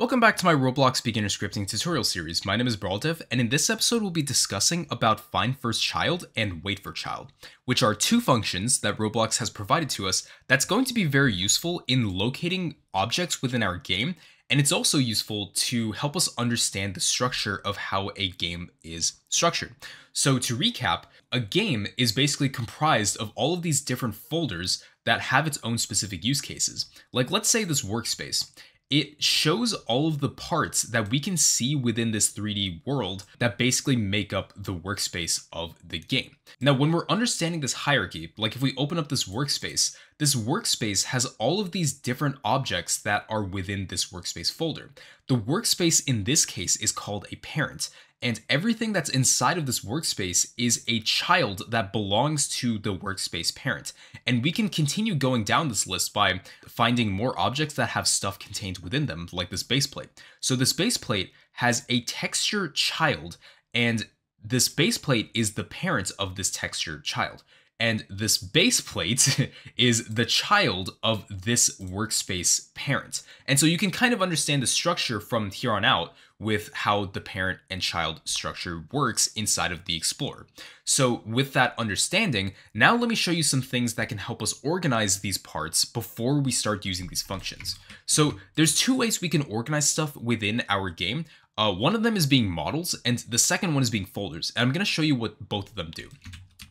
Welcome back to my Roblox beginner scripting tutorial series. My name is BrawlDev, and in this episode we'll be discussing about find first child and wait for child, which are two functions that Roblox has provided to us that's going to be very useful in locating objects within our game, and it's also useful to help us understand the structure of how a game is structured. So to recap, a game is basically comprised of all of these different folders that have its own specific use cases. Like let's say this workspace it shows all of the parts that we can see within this 3D world that basically make up the workspace of the game. Now, when we're understanding this hierarchy, like if we open up this workspace, this workspace has all of these different objects that are within this workspace folder. The workspace in this case is called a parent, and everything that's inside of this workspace is a child that belongs to the workspace parent. And we can continue going down this list by finding more objects that have stuff contained within them, like this base plate. So this base plate has a texture child, and this base plate is the parent of this texture child. And this base plate is the child of this workspace parent. And so you can kind of understand the structure from here on out with how the parent and child structure works inside of the Explorer. So with that understanding, now let me show you some things that can help us organize these parts before we start using these functions. So there's two ways we can organize stuff within our game. Uh, one of them is being models, and the second one is being folders. And I'm going to show you what both of them do.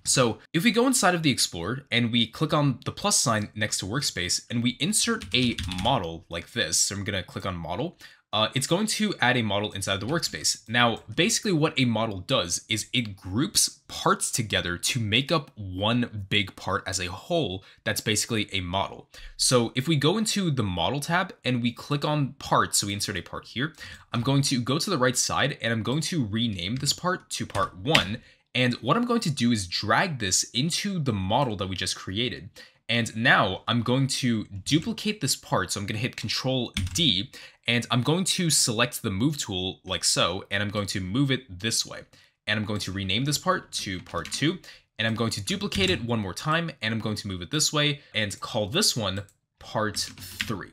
So if we go inside of the Explorer and we click on the plus sign next to workspace and we insert a model like this, so I'm going to click on model, uh, it's going to add a model inside the workspace. Now, basically what a model does is it groups parts together to make up one big part as a whole that's basically a model. So if we go into the model tab and we click on parts, so we insert a part here, I'm going to go to the right side and I'm going to rename this part to part one. And what I'm going to do is drag this into the model that we just created. And now I'm going to duplicate this part. So I'm going to hit Control D and I'm going to select the move tool like so, and I'm going to move it this way. And I'm going to rename this part to part two, and I'm going to duplicate it one more time, and I'm going to move it this way and call this one part three.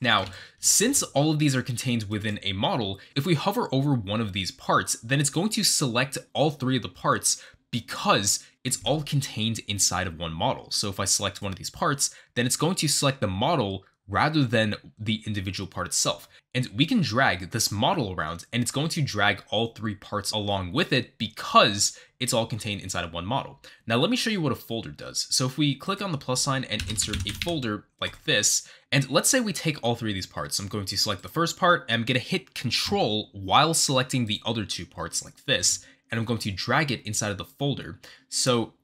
Now, since all of these are contained within a model, if we hover over one of these parts, then it's going to select all three of the parts because it's all contained inside of one model. So if I select one of these parts, then it's going to select the model rather than the individual part itself. And we can drag this model around and it's going to drag all three parts along with it because it's all contained inside of one model. Now let me show you what a folder does. So if we click on the plus sign and insert a folder like this, and let's say we take all three of these parts. I'm going to select the first part and I'm going to hit control while selecting the other two parts like this and I'm going to drag it inside of the folder. So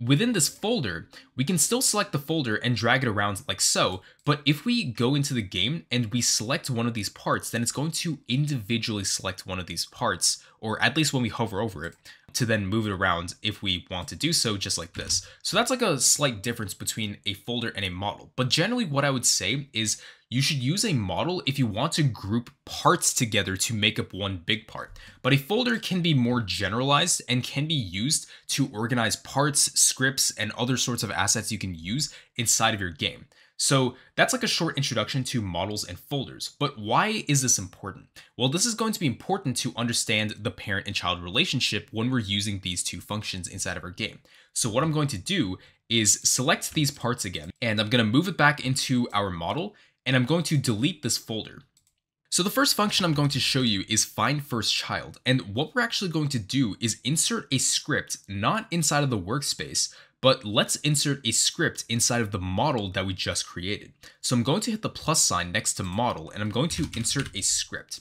Within this folder, we can still select the folder and drag it around like so, but if we go into the game and we select one of these parts, then it's going to individually select one of these parts, or at least when we hover over it, to then move it around if we want to do so, just like this. So that's like a slight difference between a folder and a model. But generally what I would say is you should use a model if you want to group parts together to make up one big part. But a folder can be more generalized and can be used to organize parts, scripts, and other sorts of assets you can use inside of your game. So that's like a short introduction to models and folders. But why is this important? Well, this is going to be important to understand the parent and child relationship when we're using these two functions inside of our game. So what I'm going to do is select these parts again, and I'm going to move it back into our model, and I'm going to delete this folder. So the first function I'm going to show you is find first child. And what we're actually going to do is insert a script not inside of the workspace, but let's insert a script inside of the model that we just created. So I'm going to hit the plus sign next to model and I'm going to insert a script.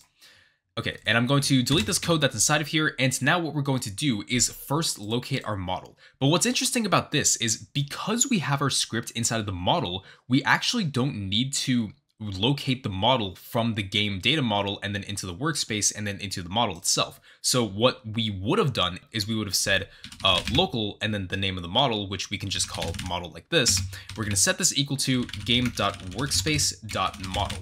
Okay, and I'm going to delete this code that's inside of here, and now what we're going to do is first locate our model. But what's interesting about this is because we have our script inside of the model, we actually don't need to locate the model from the game data model and then into the workspace and then into the model itself. So what we would have done is we would have said uh, local and then the name of the model, which we can just call model like this. We're going to set this equal to game.workspace.model.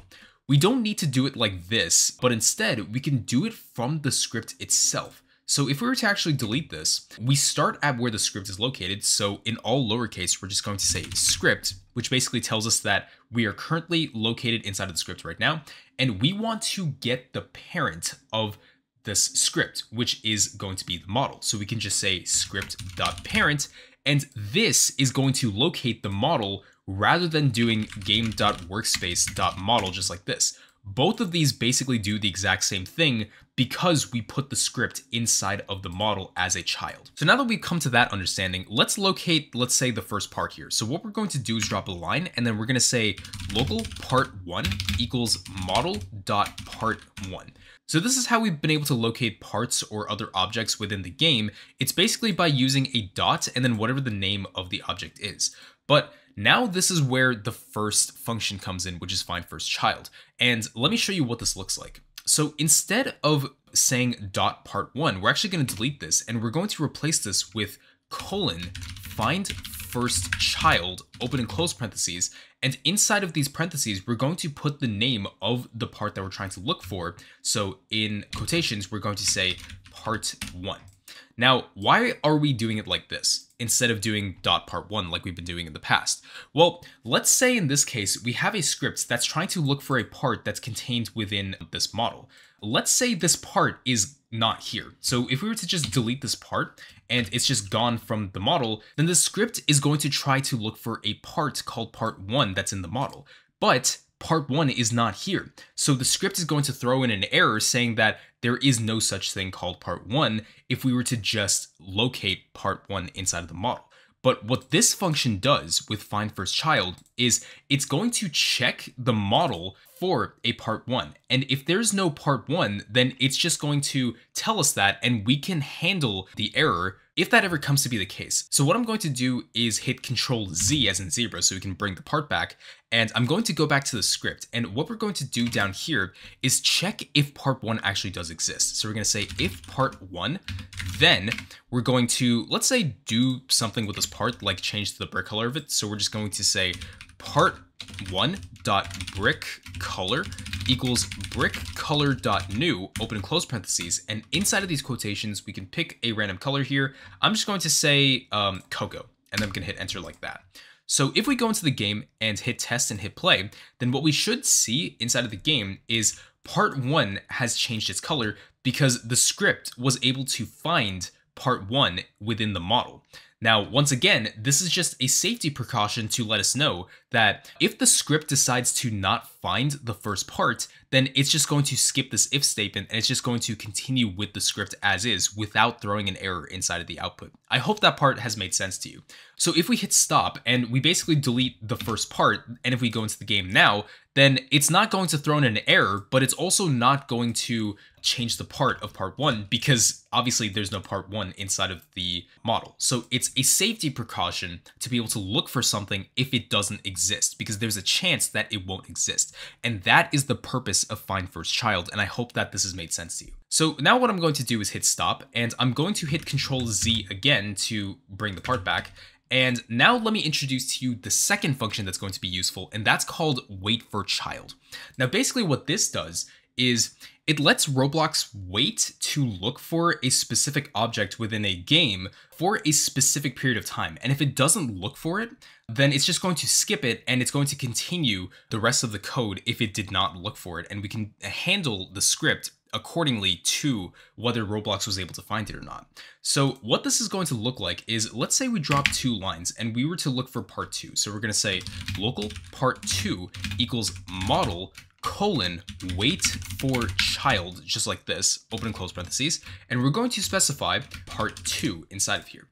We don't need to do it like this, but instead we can do it from the script itself. So if we were to actually delete this, we start at where the script is located. So in all lowercase, we're just going to say script, which basically tells us that we are currently located inside of the script right now. and we want to get the parent of this script, which is going to be the model. So we can just say script.parent, and this is going to locate the model rather than doing game.workspace.model just like this. Both of these basically do the exact same thing because we put the script inside of the model as a child. So now that we've come to that understanding, let's locate, let's say the first part here. So what we're going to do is drop a line and then we're going to say local part one equals model dot part one. So this is how we've been able to locate parts or other objects within the game. It's basically by using a dot and then whatever the name of the object is. But now this is where the first function comes in, which is find first child. And let me show you what this looks like. So instead of saying dot part one, we're actually going to delete this and we're going to replace this with colon find first child, open and close parentheses, and inside of these parentheses, we're going to put the name of the part that we're trying to look for. So in quotations, we're going to say part one. Now, why are we doing it like this instead of doing dot part one like we've been doing in the past? Well, let's say in this case, we have a script that's trying to look for a part that's contained within this model. Let's say this part is not here. So if we were to just delete this part and it's just gone from the model, then the script is going to try to look for a part called part one that's in the model. But part one is not here. So the script is going to throw in an error saying that there is no such thing called part one if we were to just locate part one inside of the model. But what this function does with find first child is it's going to check the model for a part one. And if there's no part one, then it's just going to tell us that and we can handle the error if that ever comes to be the case. So what I'm going to do is hit Control Z as in zebra so we can bring the part back. And I'm going to go back to the script. And what we're going to do down here is check if part one actually does exist. So we're going to say if part one, then we're going to, let's say, do something with this part, like change the brick color of it. So we're just going to say part one dot brick color equals brick color dot new open and close parentheses. And inside of these quotations we can pick a random color here. I'm just going to say um, cocoa and then we can hit enter like that. So if we go into the game and hit test and hit play then what we should see inside of the game is part one has changed its color because the script was able to find part one within the model. Now, once again, this is just a safety precaution to let us know that if the script decides to not find the first part, then it's just going to skip this if statement and it's just going to continue with the script as is without throwing an error inside of the output. I hope that part has made sense to you. So if we hit stop and we basically delete the first part, and if we go into the game now, then it's not going to throw in an error, but it's also not going to change the part of part one because obviously there's no part one inside of the model. So it's a safety precaution to be able to look for something if it doesn't exist because there's a chance that it won't exist. And that is the purpose of Find First Child. And I hope that this has made sense to you. So now what I'm going to do is hit stop and I'm going to hit control Z again to bring the part back. And now let me introduce to you the second function that's going to be useful, and that's called wait for child. Now, basically what this does is it lets Roblox wait to look for a specific object within a game for a specific period of time. And if it doesn't look for it, then it's just going to skip it and it's going to continue the rest of the code if it did not look for it. And we can handle the script accordingly to whether Roblox was able to find it or not. So what this is going to look like is, let's say we drop two lines and we were to look for part two. So we're going to say local part two equals model colon wait for child, just like this, open and close parentheses, and we're going to specify part two inside of here.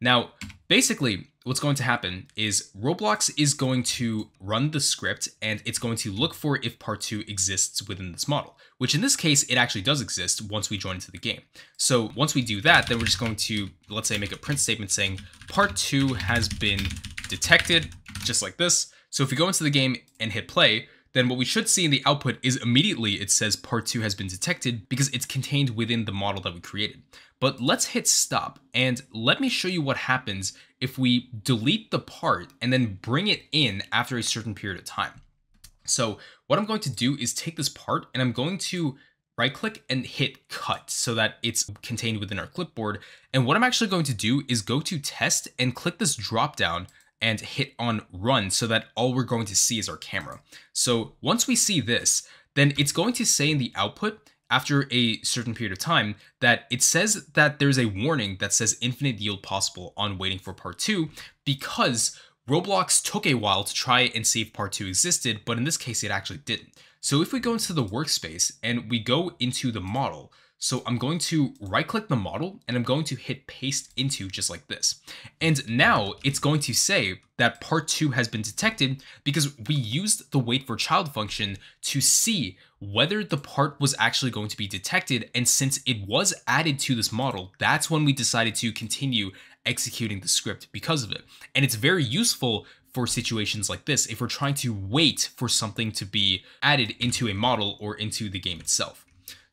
Now, basically, what's going to happen is Roblox is going to run the script and it's going to look for if part two exists within this model, which in this case, it actually does exist once we join into the game. So once we do that, then we're just going to, let's say, make a print statement saying part two has been detected, just like this. So if we go into the game and hit play, then what we should see in the output is immediately it says part 2 has been detected because it's contained within the model that we created. But let's hit stop and let me show you what happens if we delete the part and then bring it in after a certain period of time. So what I'm going to do is take this part and I'm going to right click and hit cut so that it's contained within our clipboard. And what I'm actually going to do is go to test and click this drop down and hit on run so that all we're going to see is our camera. So once we see this, then it's going to say in the output after a certain period of time that it says that there's a warning that says infinite yield possible on waiting for part two because Roblox took a while to try and see if part two existed, but in this case, it actually didn't. So if we go into the workspace and we go into the model, so I'm going to right click the model and I'm going to hit paste into just like this. And now it's going to say that part two has been detected because we used the wait for child function to see whether the part was actually going to be detected. And since it was added to this model, that's when we decided to continue executing the script because of it. And it's very useful for situations like this if we're trying to wait for something to be added into a model or into the game itself.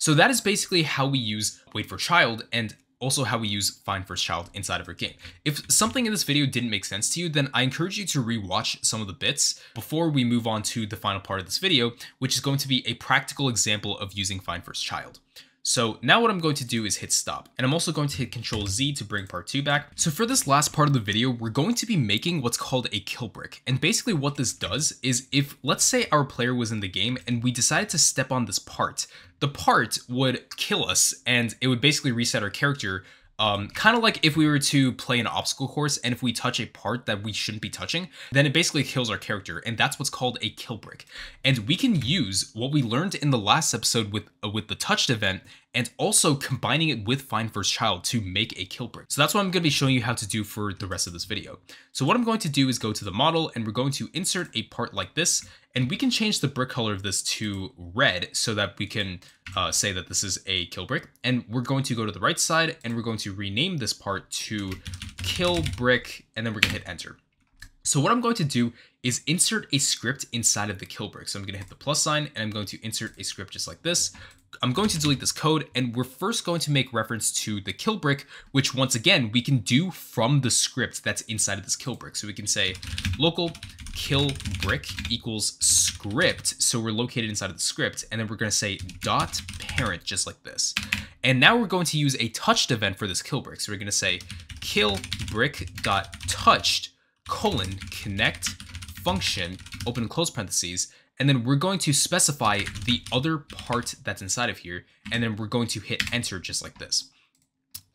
So that is basically how we use wait for child and also how we use find first child inside of our game. If something in this video didn't make sense to you, then I encourage you to rewatch some of the bits before we move on to the final part of this video, which is going to be a practical example of using find first child. So now what I'm going to do is hit stop, and I'm also going to hit Control Z to bring part 2 back. So for this last part of the video, we're going to be making what's called a kill brick. And basically what this does is if, let's say our player was in the game and we decided to step on this part, the part would kill us and it would basically reset our character um, kind of like if we were to play an obstacle course and if we touch a part that we shouldn't be touching, then it basically kills our character, and that's what's called a kill brick. And we can use what we learned in the last episode with uh, with the touched event and also combining it with Find First Child to make a kill brick. So that's what I'm going to be showing you how to do for the rest of this video. So what I'm going to do is go to the model and we're going to insert a part like this and we can change the brick color of this to red so that we can uh, say that this is a kill brick. And we're going to go to the right side and we're going to rename this part to kill brick and then we're gonna hit enter. So what I'm going to do is insert a script inside of the kill brick. So I'm going to hit the plus sign and I'm going to insert a script just like this. I'm going to delete this code and we're first going to make reference to the kill brick, which once again, we can do from the script that's inside of this kill brick. So we can say local kill brick equals script. So we're located inside of the script and then we're going to say dot parent just like this. And now we're going to use a touched event for this kill brick. So we're going to say kill brick dot touched colon connect function open and close parentheses and then we're going to specify the other part that's inside of here, and then we're going to hit enter just like this.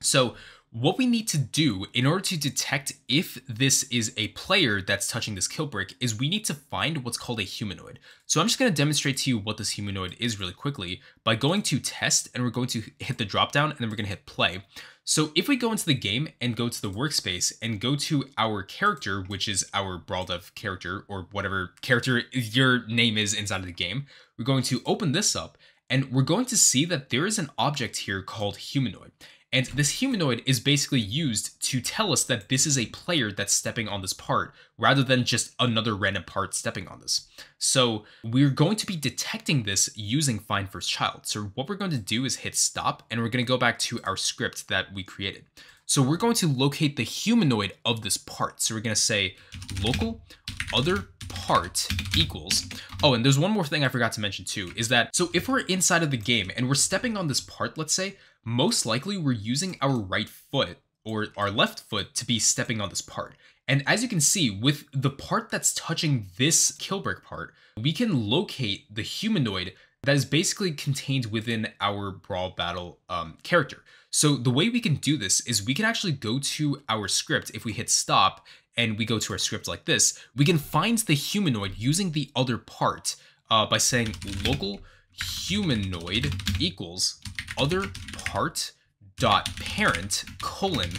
So what we need to do in order to detect if this is a player that's touching this kill brick is we need to find what's called a humanoid. So I'm just going to demonstrate to you what this humanoid is really quickly by going to test and we're going to hit the drop down and then we're going to hit play. So if we go into the game and go to the workspace and go to our character, which is our Brawldev character or whatever character your name is inside of the game, we're going to open this up and we're going to see that there is an object here called humanoid. And this humanoid is basically used to tell us that this is a player that's stepping on this part, rather than just another random part stepping on this. So we're going to be detecting this using Find First Child. So what we're going to do is hit stop, and we're going to go back to our script that we created. So we're going to locate the humanoid of this part. So we're going to say local other part equals. Oh, and there's one more thing I forgot to mention too, is that so if we're inside of the game and we're stepping on this part, let's say, most likely we're using our right foot or our left foot to be stepping on this part. And as you can see, with the part that's touching this kill brick part, we can locate the humanoid that is basically contained within our Brawl Battle um, character. So the way we can do this is we can actually go to our script if we hit stop and we go to our script like this, we can find the humanoid using the other part uh, by saying local humanoid equals other part dot parent colon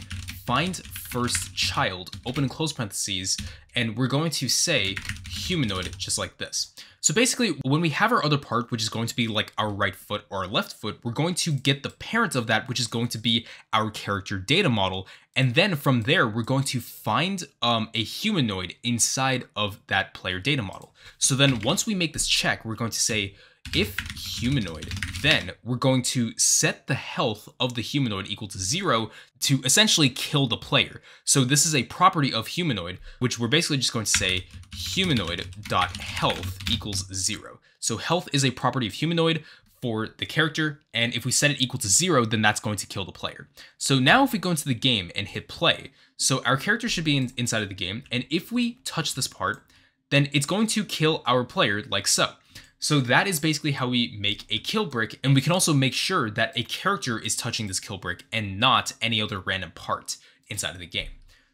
find first child open and close parentheses and we're going to say humanoid just like this. So basically when we have our other part which is going to be like our right foot or our left foot we're going to get the parent of that which is going to be our character data model. And then from there we're going to find um, a humanoid inside of that player data model. So then once we make this check we're going to say if humanoid, then we're going to set the health of the humanoid equal to zero to essentially kill the player. So this is a property of humanoid, which we're basically just going to say humanoid dot health equals zero. So health is a property of humanoid for the character, and if we set it equal to zero, then that's going to kill the player. So now if we go into the game and hit play, so our character should be in, inside of the game, and if we touch this part, then it's going to kill our player like so. So that is basically how we make a kill brick, and we can also make sure that a character is touching this kill brick and not any other random part inside of the game.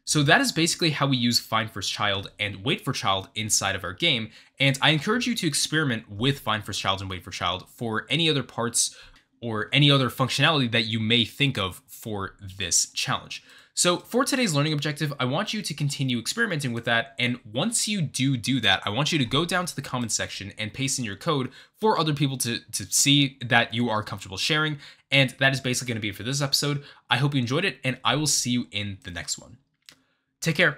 So that is basically how we use find first child and wait for child inside of our game, and I encourage you to experiment with find first child and wait for child for any other parts or any other functionality that you may think of for this challenge. So for today's learning objective, I want you to continue experimenting with that. And once you do do that, I want you to go down to the comment section and paste in your code for other people to, to see that you are comfortable sharing. And that is basically going to be it for this episode. I hope you enjoyed it, and I will see you in the next one. Take care.